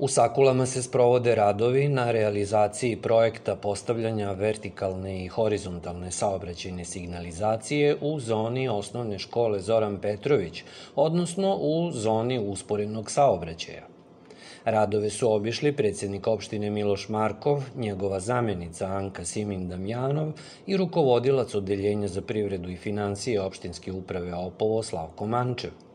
U Sakulama se sprovode radovi na realizaciji projekta postavljanja vertikalne i horizontalne saobraćajne signalizacije u zoni osnovne škole Zoran Petrović, odnosno u zoni usporenog saobraćaja. Radove su obišli predsednik opštine Miloš Markov, njegova zamenica Anka Simin Damjanov i rukovodilac Odeljenja za privredu i financije opštinske uprave Opovo Slavko Mančev.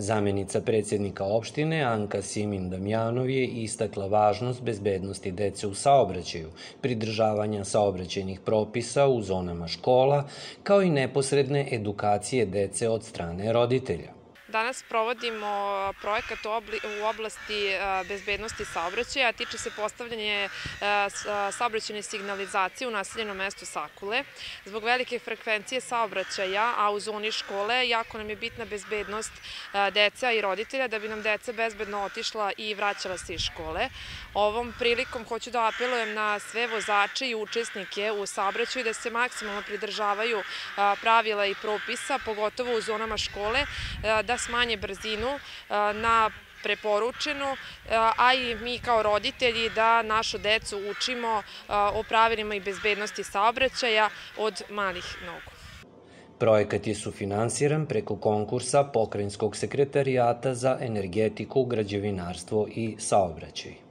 Zamenica predsednika opštine Anka Simin Damjanov je istakla važnost bezbednosti dece u saobraćaju, pridržavanja saobraćajnih propisa u zonama škola, kao i neposredne edukacije dece od strane roditelja. Danas provodimo projekat u oblasti bezbednosti saobraćaja, tiče se postavljanje saobraćajne signalizacije u naseljenom mestu Sakule. Zbog velike frekvencije saobraćaja, a u zoni škole, jako nam je bitna bezbednost deca i roditelja, da bi nam deca bezbedno otišla i vraćala se iz škole. Ovom prilikom hoću da apelujem na sve vozače i učesnike u saobraćaju da se maksimalno pridržavaju pravila i propisa, pogotovo u zonama škole, da smanje brzinu na preporučenu, a i mi kao roditelji da našu decu učimo o pravilima i bezbednosti saobraćaja od malih nogu. Projekat je sufinansiran preko konkursa Pokrajinskog sekretarijata za energetiku, građevinarstvo i saobraćaj.